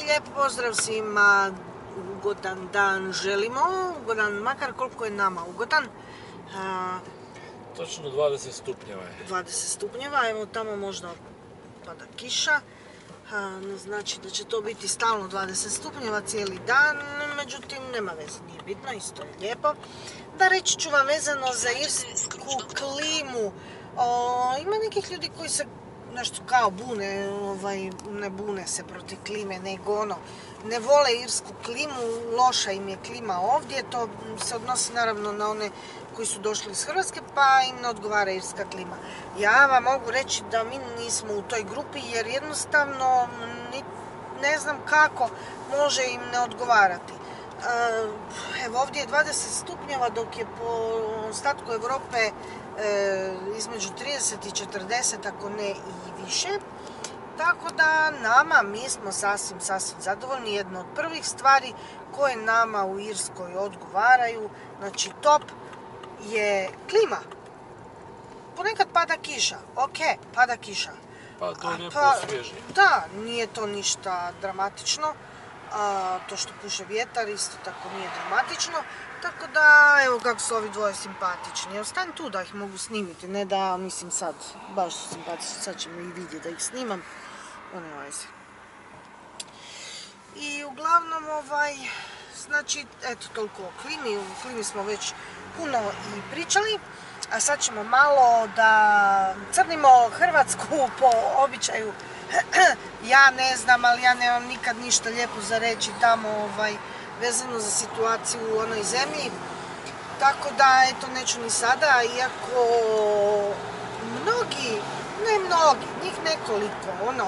I lijep pozdrav svima, ugodan dan želimo, ugodan makar koliko je nama ugodan. A, Točno 20 stupnjeva je. 20 stupnjeva, evo tamo možda pada kiša. A, ne znači da će to biti stalno 20 stupnjeva cijeli dan, međutim nema veze, nije bitno, isto je lijepo. Da reći ću vam vezano za irsku klimu, o, ima nekih ljudi koji se nešto kao bune, ovaj, ne bune se protiv klime, nego ono, ne vole irsku klimu, loša im je klima ovdje, to se odnosi naravno na one koji su došli iz Hrvatske, pa im ne odgovara irska klima. Ja vam mogu reći da mi nismo u toj grupi, jer jednostavno ne znam kako može im ne odgovarati. E, Evo ovdje je 20 stupnjeva dok je po ostatku Europe između 30 i 40 ako ne i više. Tako da nama, mi smo sasvim, sasvim zadovoljni. Jedna od prvih stvari koje nama u Irskoj odgovaraju, znači top, je klima. Ponekad pada kiša, ok, pada kiša. Pa to A, je pa. Da, nije to ništa dramatično. A, to što puše vjetar isto tako nije dramatično. Tako da, evo kako su ovi dvoje simpatični. Evo stani tu da ih mogu snimiti, ne da, mislim sad, baš su simpatični, sad ćemo i vidjeti da ih snimam. O, nema veze. I uglavnom, ovaj, znači, eto toliko o klimi. U klimi smo već puno i pričali. A sad ćemo malo da crnimo Hrvatsku po običaju. ja ne znam, ali ja nemam nikad ništa lijepo za reći tamo ovaj, vezano za situaciju u onoj zemlji. Tako da, eto, neću ni sada, iako mnogi, ne mnogi, njih nekoliko, ono,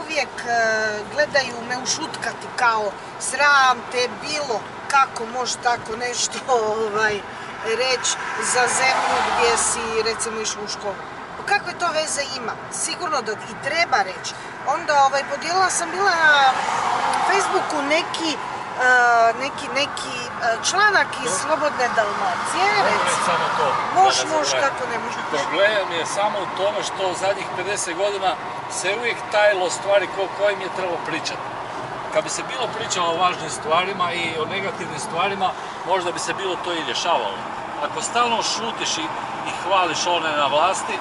uvijek e, gledaju me ušutkati kao sram te bilo kako može tako nešto ovaj, reći za zemlju gdje si recimo išao u školu. Kakve to veze ima? Sigurno da i treba reći. Onda ovaj, podijelila sam bila na Facebooku neki, e, neki, neki e, članak iz Slobodne Dalmacije, Ne recimo. samo to. Moš, zaboravim. kako ne možeš. Problem je samo u tome što u zadnjih 50 godina se uvijek tajilo stvari ko kojim je trebalo pričati. Kad bi se bilo pričalo o važnim stvarima i o negativnim stvarima, možda bi se bilo to i rješavalo. Ako stalno šutiš i, i hvališ one na vlasti,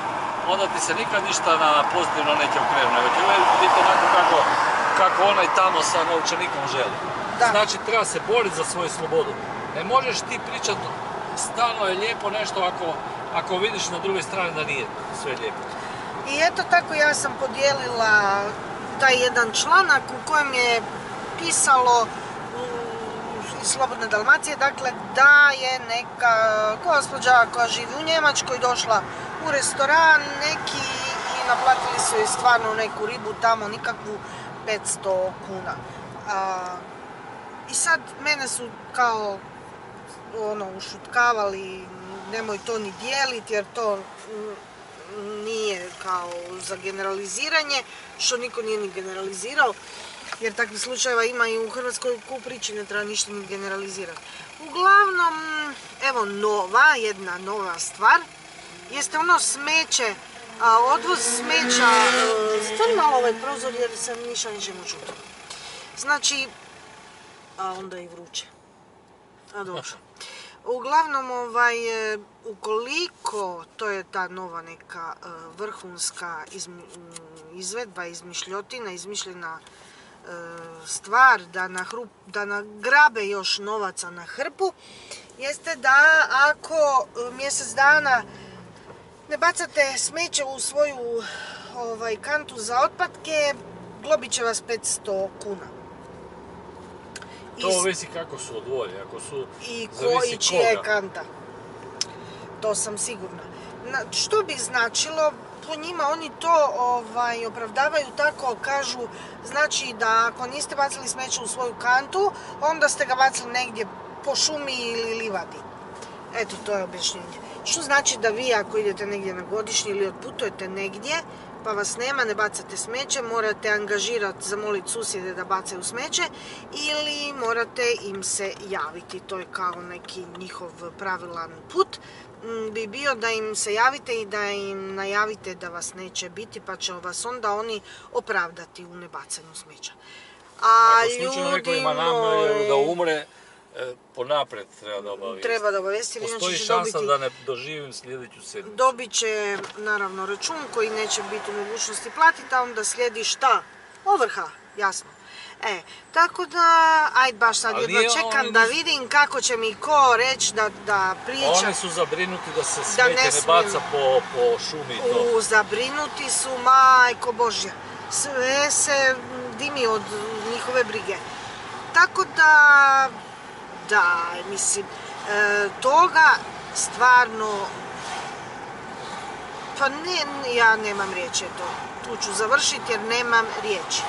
onda ti se nikad ništa na pozitivno neće okrenuti. Nego će uvijek biti onako kako, kako onaj tamo sa novčanikom želi. Da. Znači treba se boriti za svoju slobodu. Ne možeš ti pričati stalno je lijepo nešto ako, ako vidiš na drugoj strani da nije sve lijepo. I eto tako ja sam podijelila taj jedan članak u kojem je pisalo iz Slobodne Dalmacije, dakle da je neka gospođa koja živi u Njemačkoj došla u restoran neki i naplatili su joj stvarno neku ribu tamo nikakvu 500 kuna. A, I sad mene su kao ono ušutkavali nemoj to ni dijeliti jer to mm, nije kao za generaliziranje, što niko nije ni generalizirao, jer takvih slučajeva ima i u Hrvatskoj ku priči, ne treba ništa ni generalizirati. Uglavnom, evo nova, jedna nova stvar, jeste ono smeće, a, odvoz smeća, zatvori malo ovaj prozor jer sam ništa nećemo čuti. Znači, a onda i vruće. A dobro. Uglavnom, ovaj, e, ukoliko, to je ta nova neka e, vrhunska izvedba, izmišljotina, izmišljena e, stvar da, nahru, da nagrabe još novaca na hrpu, jeste da ako mjesec dana ne bacate smeće u svoju ovaj, kantu za otpadke, globit će vas 500 kuna. To ovisi kako su odvoje, ako su... i koji čija je kanta. To sam sigurna. Na- što bi značilo, po njima oni to ovaj, opravdavaju tako, kažu, znači da ako niste bacili smeće u svoju kantu, onda ste ga bacili negdje po šumi ili livadi. Eto, to je objašnjenje. Što znači da vi ako idete negdje na godišnji ili otputujete negdje, pa vas nema, ne bacate smeće, morate angažirati, zamoliti susjede da bacaju smeće ili morate im se javiti. To je kao neki njihov pravilan put m, bi bio da im se javite i da im najavite da vas neće biti pa će vas onda oni opravdati u nebacanju smeća. A Ako slučajno neko ljudi moji- da umre, e, ponaprijed treba da obavijesti. Treba da obavijesti, Postoji će šansa dobiti... da ne doživim sljedeću sedmicu. Dobit će naravno račun koji neće biti u mogućnosti platiti, a onda slijedi šta? Ovrha, jasno. E, tako da, ajde baš sad Ali nije čekam oni da vidim kako će mi ko reći da, da priča. Oni su zabrinuti da se smeće ne ne, baca po, po šumi i to. U, zabrinuti su, majko Božja. Sve se dimi od njihove brige. Tako da, da, mislim, e, toga stvarno, pa ne, ja nemam riječi, eto, tu ću završiti jer nemam riječi.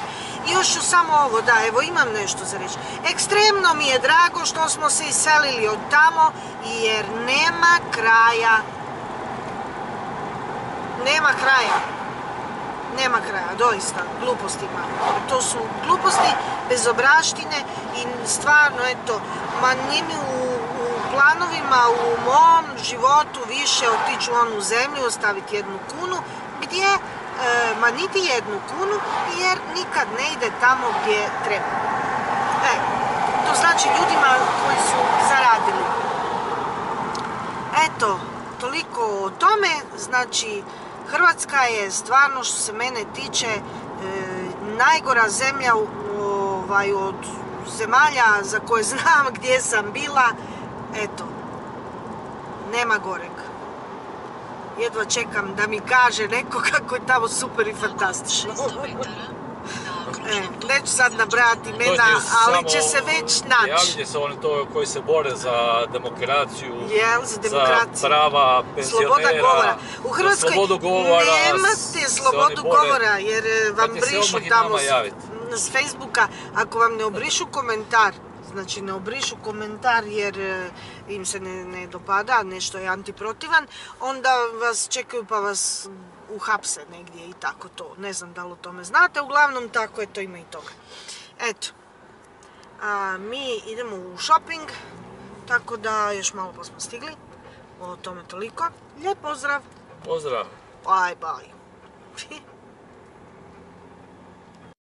I još ću samo ovo, da, evo imam nešto za reći. Ekstremno mi je drago što smo se iselili od tamo jer nema kraja nema kraja. Nema kraja, doista, glupostima. To su gluposti, bezobraštine i stvarno, eto, ma nije u planovima u mom životu više otići u onu zemlju, ostaviti jednu kunu, gdje, e, ma niti jednu kunu, jer nikad ne ide tamo gdje treba. E, to znači ljudima koji su zaradili. Eto, toliko o tome. Znači, Hrvatska je stvarno što se mene tiče e, najgora zemlja ovaj, od zemalja za koje znam gdje sam bila. Eto, nema goreg. Jedva čekam da mi kaže neko kako je tamo super i fantastično. E, neću sad nabrajati imena, ali će se već naći. Javite se oni to koji se bore za demokraciju, Jel, za demokraciju. za prava penzionera, Sloboda govora. U Hrvatskoj slobodu govora, nemate slobodu bore. govora jer e, vam brišu tamo s Facebooka. Ako vam ne obrišu komentar, znači ne obrišu komentar jer e, im se ne, ne dopada, nešto je antiprotivan, onda vas čekaju pa vas uhapse negdje i tako to. Ne znam da li o tome znate, uglavnom tako je to ima i toga. Eto. A, mi idemo u shopping, tako da još malo pa smo stigli. O tome toliko. Lijep pozdrav. Pozdrav. Bye bye.